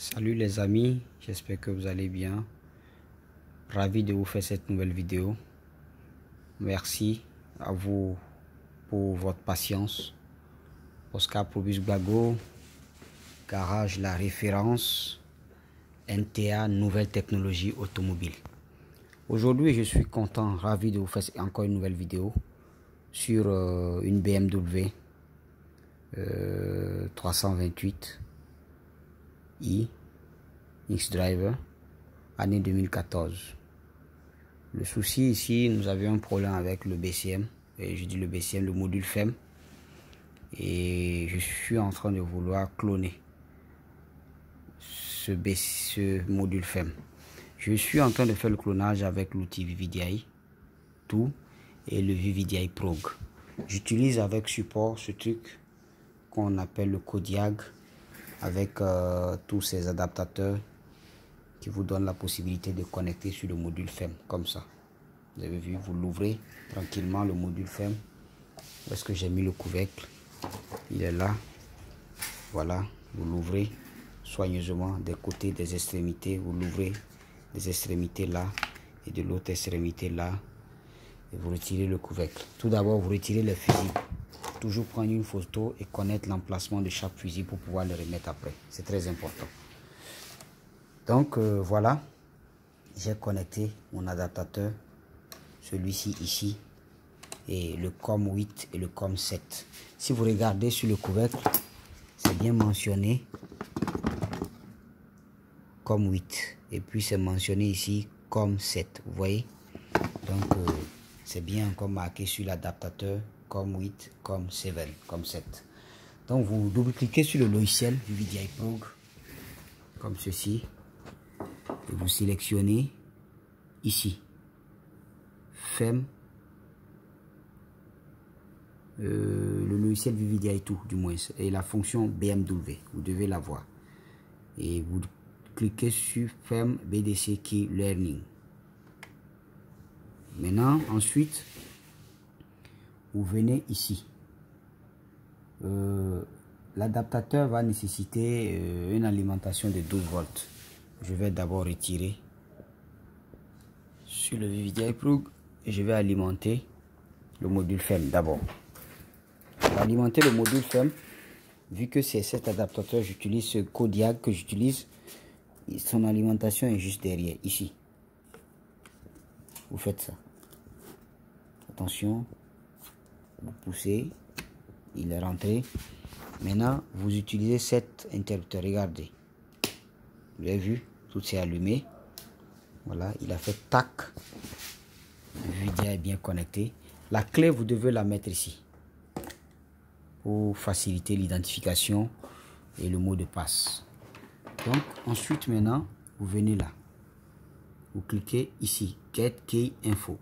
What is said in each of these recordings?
Salut les amis, j'espère que vous allez bien. Ravi de vous faire cette nouvelle vidéo. Merci à vous pour votre patience. Oscar Probus Bago, Garage La Référence, NTA Nouvelle Technologie Automobile. Aujourd'hui, je suis content, ravi de vous faire encore une nouvelle vidéo sur euh, une BMW 328 i X-Driver, année 2014. Le souci ici, nous avions un problème avec le BCM, et je dis le BCM, le module FEM, et je suis en train de vouloir cloner ce, ce module FEM. Je suis en train de faire le clonage avec l'outil VVDI, tout, et le VVDI Prog. J'utilise avec support ce truc qu'on appelle le Kodiag avec euh, tous ces adaptateurs qui vous donnent la possibilité de connecter sur le module FEM comme ça. Vous avez vu, vous l'ouvrez tranquillement le module FEM. Où est-ce que j'ai mis le couvercle? Il est là. Voilà, vous l'ouvrez soigneusement des côtés des extrémités. Vous l'ouvrez des extrémités là et de l'autre extrémité là. Et vous retirez le couvercle. Tout d'abord, vous retirez les fusibles toujours prendre une photo et connaître l'emplacement de chaque fusil pour pouvoir le remettre après. C'est très important. Donc euh, voilà, j'ai connecté mon adaptateur, celui-ci ici, et le COM 8 et le COM 7. Si vous regardez sur le couvercle, c'est bien mentionné COM 8. Et puis c'est mentionné ici COM 7. Vous voyez? Donc euh, c'est bien encore marqué sur l'adaptateur comme 8, comme 7, comme 7. Donc vous double-cliquez sur le logiciel VDI Prog comme ceci et vous sélectionnez ici. FEM. Euh, le logiciel VVDI tout du moins. Et la fonction BMW vous devez la voir et vous cliquez sur FEM BDC Key Learning. Maintenant ensuite vous venez ici. Euh, l'adaptateur va nécessiter euh, une alimentation de 12 volts. Je vais d'abord retirer sur le VVDI Plug et je vais alimenter le module FEM d'abord. Alimenter le module FEM, vu que c'est cet adaptateur, j'utilise ce Kodiak que j'utilise. Son alimentation est juste derrière, ici. Vous faites ça. Attention, vous poussez, il est rentré. Maintenant, vous utilisez cet interrupteur. Regardez. Vous avez vu, tout s'est allumé. Voilà, il a fait tac. Le vidéo est bien connecté. La clé, vous devez la mettre ici pour faciliter l'identification et le mot de passe. Donc, ensuite, maintenant, vous venez là. Vous cliquez ici, Get Key Info.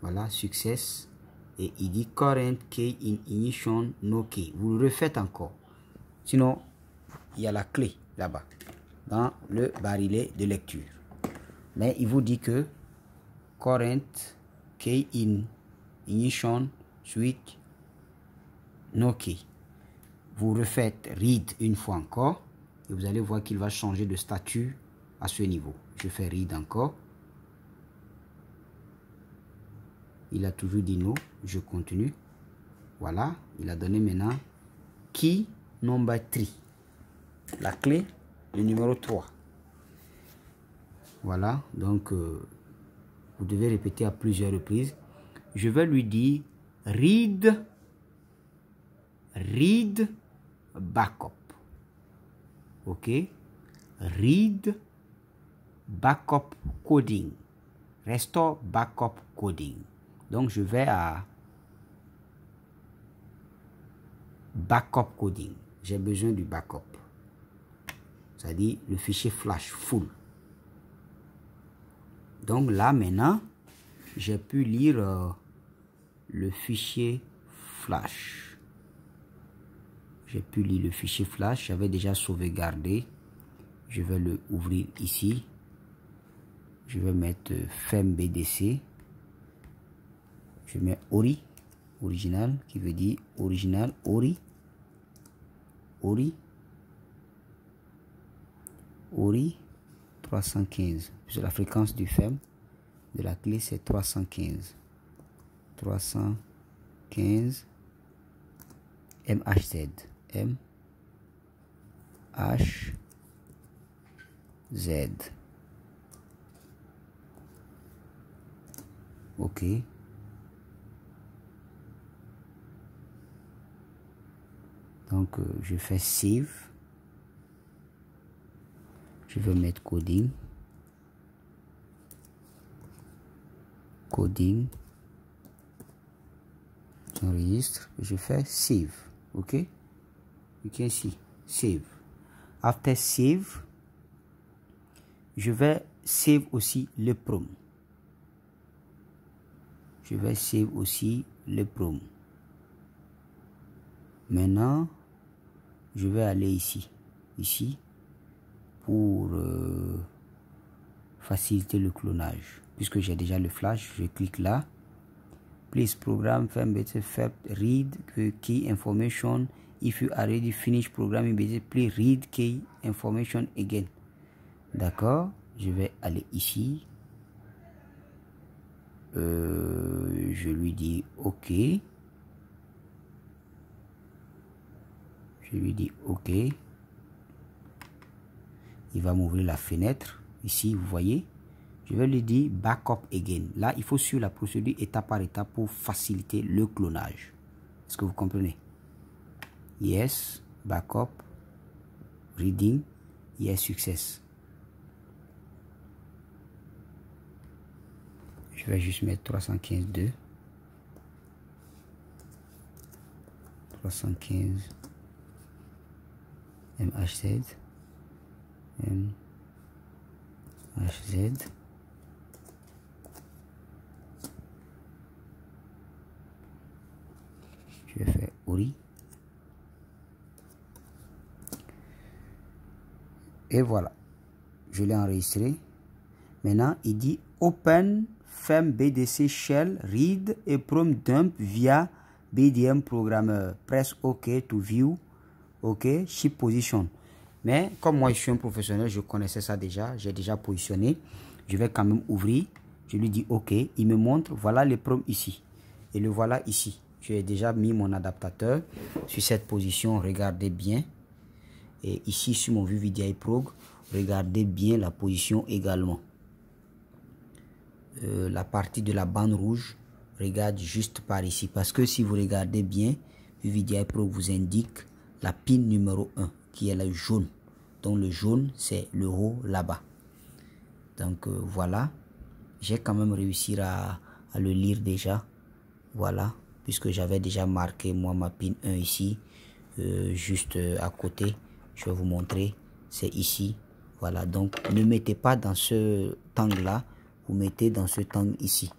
Voilà, Success et il dit current key in ignition no key. Vous le refaites encore. Sinon, il y a la clé là-bas dans le barillet de lecture. Mais il vous dit que current key in ignition switch no key. Vous refaites read une fois encore et vous allez voir qu'il va changer de statut à ce niveau. Je fais read encore. Il a toujours dit non. Je continue. Voilà, il a donné maintenant key number 3. La clé, le numéro 3. Voilà, donc euh, vous devez répéter à plusieurs reprises. Je vais lui dire read, read backup. Ok, read backup coding. Restore backup coding. Donc, je vais à backup coding. J'ai besoin du backup. C'est-à-dire le fichier flash full. Donc là, maintenant, j'ai pu lire euh, le fichier flash. J'ai pu lire le fichier flash. J'avais déjà sauvegardé. Je vais le ouvrir ici. Je vais mettre euh, FEMBDC je mets ori original qui veut dire original ori ori ORI 315. la fréquence du FEM de la clé, c'est 315. 315 MHZ. M H Z. OK. Donc, je fais Save. Je vais mettre coding. Coding. J'enregistre. Je fais Save. OK? You can see. Save. After Save, je vais save aussi le prom. Je vais save aussi le prom. Maintenant, je vais aller ici, ici, pour euh, faciliter le clonage. Puisque j'ai déjà le flash, je clique là. Please program firm better read key information. If you already finished programming, please read key information again. D'accord? Je vais aller ici. Euh, je lui dis OK. Je lui dis OK. Il va m'ouvrir la fenêtre. Ici, vous voyez. Je vais lui dire backup again. Là, il faut suivre la procédure étape par étape pour faciliter le clonage. Est-ce que vous comprenez? Yes, backup, reading, yes, success. Je vais juste mettre 315.2. 315 MHZ. MHZ. Je vais faire ORI. Et voilà. Je l'ai enregistré. Maintenant, il dit Open FEM BDC Shell Read et Prom Dump via BDM Programmer. Press OK to view. OK. Ship Position. Mais comme moi je suis un professionnel, je connaissais ça déjà. J'ai déjà positionné. Je vais quand même ouvrir. Je lui dis OK. Il me montre. Voilà les proms ici. Et le voilà ici. J'ai déjà mis mon adaptateur sur cette position. Regardez bien. Et ici sur mon vue VDI Prog, regardez bien la position également. Euh, la partie de la bande rouge regarde juste par ici. Parce que si vous regardez bien, VDI Pro vous indique la pin numéro 1 qui est la jaune. Donc le jaune, c'est le haut là-bas. Donc euh, voilà. J'ai quand même réussi à, le lire déjà. Voilà. Puisque j'avais déjà marqué moi ma pin 1 ici. Euh, juste à côté. Je vais vous montrer. C'est ici. Voilà. Donc ne mettez pas dans ce angle là vous mettez dans ce temps ici,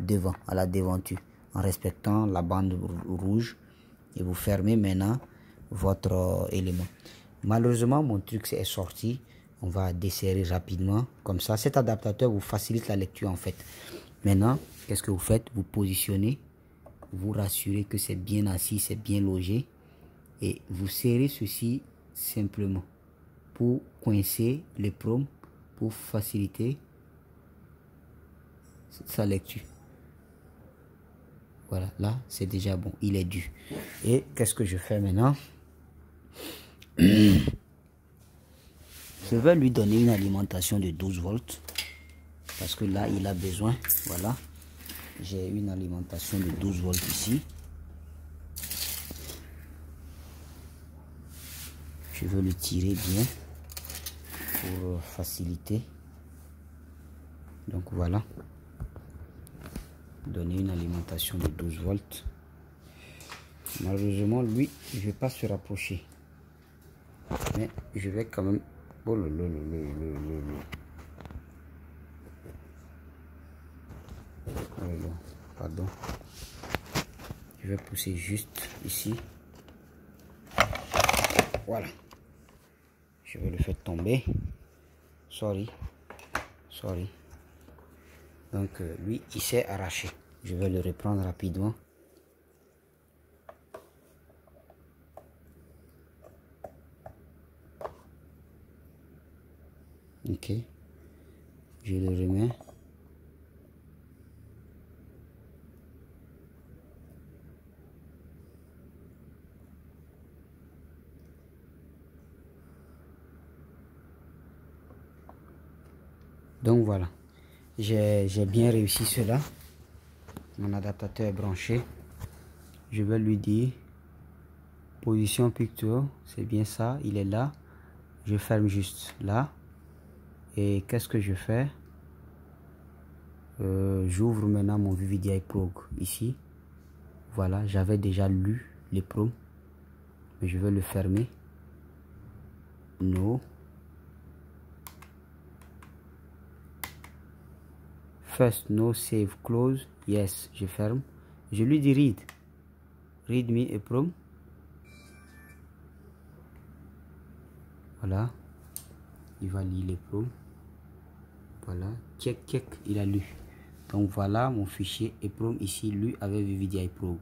devant, à la devanture, en respectant la bande rouge. Et vous fermez maintenant votre euh, élément. Malheureusement, mon truc est sorti. On va desserrer rapidement. Comme ça, cet adaptateur vous facilite la lecture en fait. Maintenant, qu'est-ce que vous faites? Vous positionnez. Vous rassurez que c'est bien assis, c'est bien logé. Et vous serrez ceci simplement pour coincer les proms, pour faciliter sa lecture. Voilà, là, c'est déjà bon. Il est dû. Et qu'est-ce que je fais maintenant? Je vais lui donner une alimentation de 12 volts. Parce que là, il a besoin. Voilà. J'ai une alimentation de 12 volts ici. Je veux le tirer bien pour faciliter. Donc voilà donner une alimentation de 12 volts. Malheureusement, lui, je vais pas se rapprocher. Mais je vais quand même... Oh Pardon. Je vais pousser juste ici. Voilà. Je vais le faire tomber. Sorry. Sorry. Donc euh, lui, il s'est arraché. Je vais le reprendre rapidement. Ok. Je le remets. Donc voilà, j'ai bien réussi cela. Mon adaptateur est branché. Je vais lui dire position picture, c'est bien ça, il est là. Je ferme juste là. Et qu'est-ce que je fais? Euh, J'ouvre maintenant mon VVDI Pro ici. Voilà, j'avais déjà lu les pros. Mais je vais le fermer. No. First, no save, close. Yes, je ferme. Je lui dis read. Read me et prom. Voilà. Il va lire les pros. Voilà. Check, check, il a lu. Donc voilà mon fichier EPROM ici, lu avec VVDI Pro.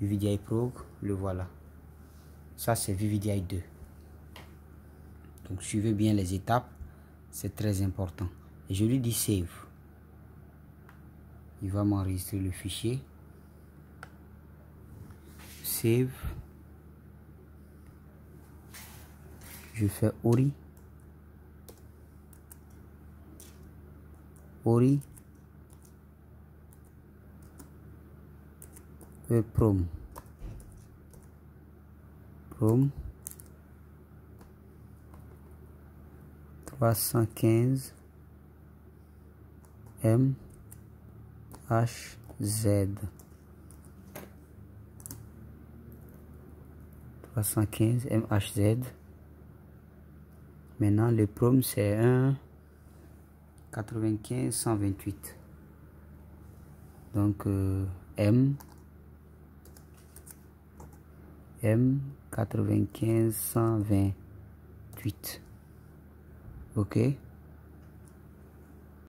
VVDI Pro, le voilà. Ça, c'est VVDI 2. Donc suivez bien les étapes. C'est très important. Et je lui dis save il va m'enregistrer le fichier save je fais ori ori et prom. Prom. 315 M. HZ 315 MHZ maintenant le prom c'est un 95 128 donc euh, M. M 95 128 ok?